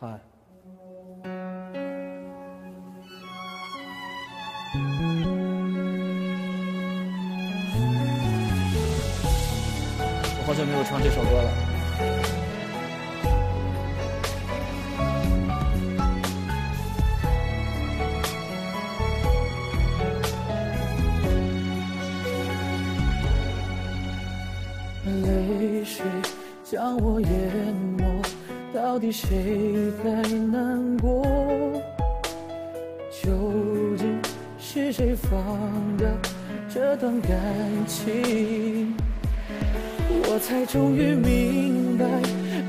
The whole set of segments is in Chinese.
嗨，我好久没有唱这首歌了。泪水将我淹没，到底谁该难过？究竟是谁放掉这段感情？我才终于明白，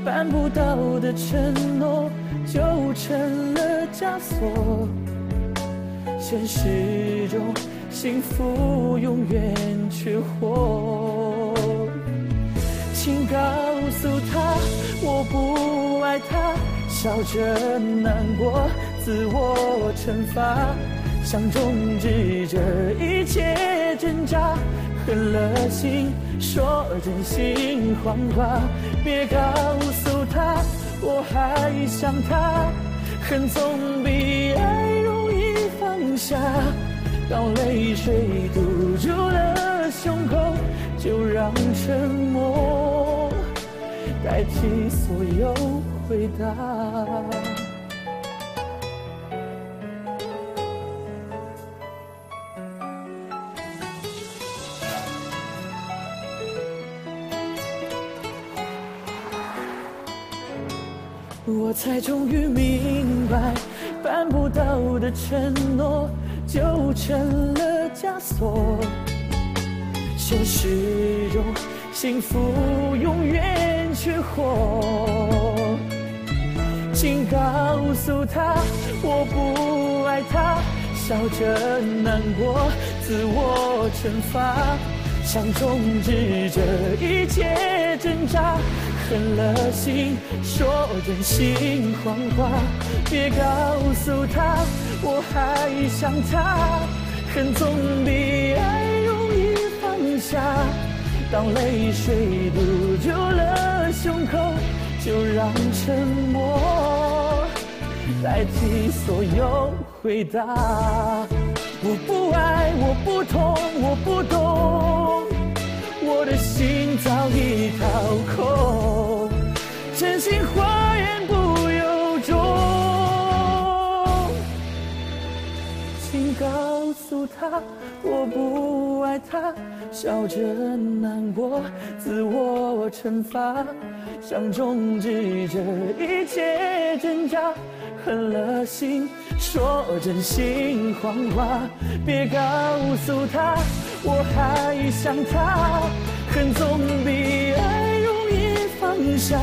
办不到的承诺就成了枷锁。现实中，幸福永远缺货。请告诉他，爱他，笑着难过，自我惩罚，想终止这一切挣扎，狠了心说真心谎话，别告诉他我还想他，恨总比爱容易放下，当泪水堵住了胸口。就让沉默代替所有回答。我才终于明白，办不到的承诺就成了枷锁。现实中，幸福永远缺货。请告诉他，我不爱他，笑着难过，自我惩罚，想终止这一切挣扎，狠了心说真心谎话，别告诉他我还想他，恨总比爱容易放。下，当泪水堵，让沉默代替所有回答。我不爱，我不痛，我不懂，我的心早已掏空，真心话告诉他我不爱他。笑着难过，自我惩罚，想终止这一切挣扎，狠了心说真心谎话，别告诉他我还想他，恨总比爱容易放下，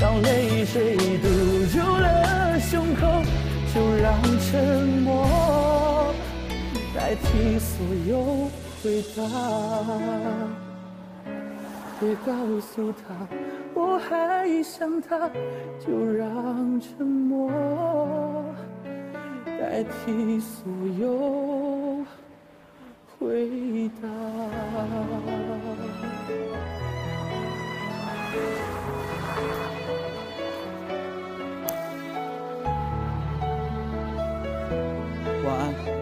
当泪水堵住了胸口，就让沉默代替所有回答。别告诉他我还想他，就让沉默代替所有回答。晚安。